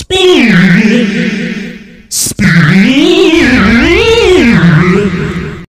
Spirit. Spirit.